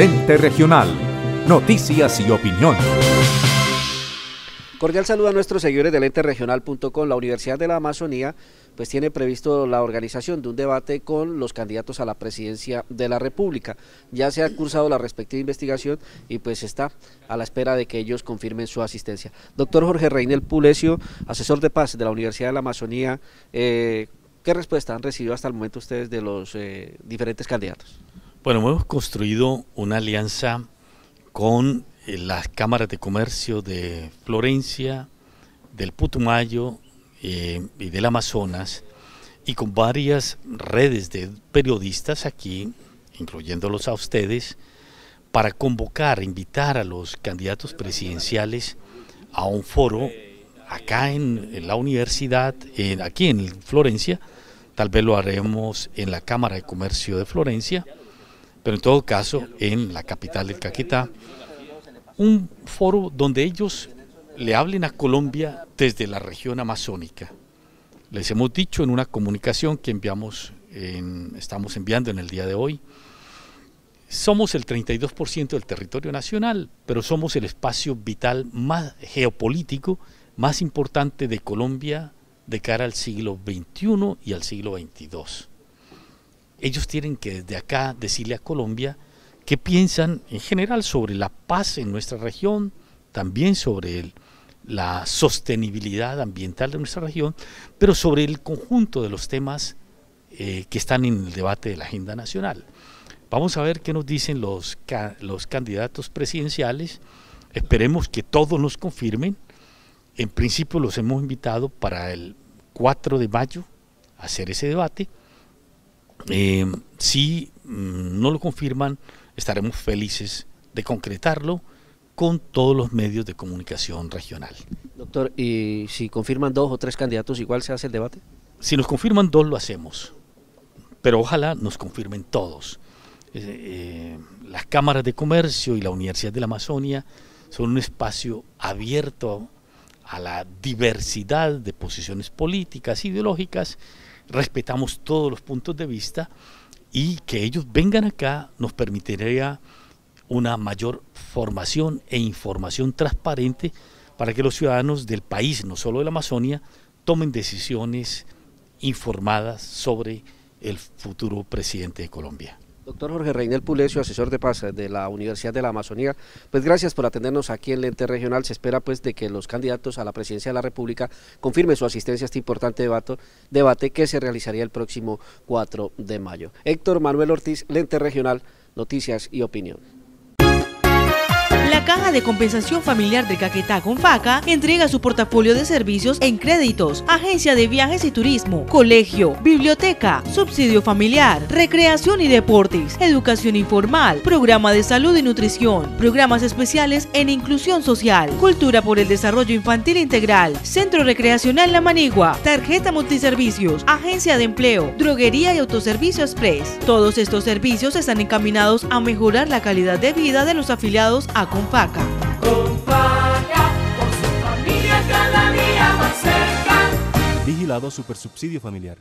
Lente Regional. Noticias y opinión. Cordial saludo a nuestros seguidores de lenteregional.com. La Universidad de la Amazonía pues tiene previsto la organización de un debate con los candidatos a la presidencia de la República. Ya se ha cursado la respectiva investigación y pues está a la espera de que ellos confirmen su asistencia. Doctor Jorge Reinel Pulesio, asesor de paz de la Universidad de la Amazonía, eh, ¿qué respuesta han recibido hasta el momento ustedes de los eh, diferentes candidatos? Bueno, hemos construido una alianza con eh, las cámaras de comercio de Florencia, del Putumayo eh, y del Amazonas, y con varias redes de periodistas aquí, incluyéndolos a ustedes, para convocar, invitar a los candidatos presidenciales a un foro acá en, la universidad, aquí en Florencia, tal vez lo haremos en la Cámara de Comercio de Florencia, pero en todo caso en la capital del Caquetá, un foro donde ellos le hablen a Colombia desde la región amazónica. Les hemos dicho en una comunicación que enviamos, estamos enviando en el día de hoy, somos el 32% del territorio nacional, pero somos el espacio vital más geopolítico, más importante de Colombia de cara al siglo XXI y al siglo XXII. Ellos tienen que desde acá decirle a Colombia qué piensan en general sobre la paz en nuestra región, también sobre la sostenibilidad ambiental de nuestra región, pero sobre el conjunto de los temas eh, que están en el debate de la agenda nacional. Vamos a ver qué nos dicen los, los candidatos presidenciales. Esperemos que todos nos confirmen. En principio los hemos invitado para el 4 de mayo a hacer ese debate. Eh, si mm, no lo confirman, estaremos felices de concretarlo con todos los medios de comunicación regional. Doctor, ¿y si confirman dos o tres candidatos, igual se hace el debate? Si nos confirman dos, lo hacemos, pero ojalá nos confirmen todos. Eh, eh, las cámaras de comercio y la Universidad de la Amazonia son un espacio abierto a la diversidad de posiciones políticas, ideológicas, respetamos todos los puntos de vista y que ellos vengan acá nos permitiría una mayor formación e información transparente para que los ciudadanos del país, no solo de la Amazonia, tomen decisiones informadas sobre el futuro presidente de Colombia. Doctor Jorge Reinel Pulesio, asesor de paz de la Universidad de la Amazonía, pues gracias por atendernos aquí en Lente Regional. Se espera pues de que los candidatos a la presidencia de la República confirmen su asistencia a este importante debate, debate que se realizaría el próximo 4 de mayo. Héctor Manuel Ortiz, Lente Regional, Noticias y Opinión. La Caja de Compensación Familiar de Caquetá con FACA entrega su portafolio de servicios en créditos, agencia de viajes y turismo, colegio, biblioteca, subsidio familiar, recreación y deportes, educación informal, programa de salud y nutrición, programas especiales en inclusión social, cultura por el desarrollo infantil integral, centro recreacional La Manigua, tarjeta multiservicios, agencia de empleo, droguería y autoservicio express. Todos estos servicios están encaminados a mejorar la calidad de vida de los afiliados a Confaca. Confaca, por su familia cada día más cerca. Vigilado Supersubsidio Familiar.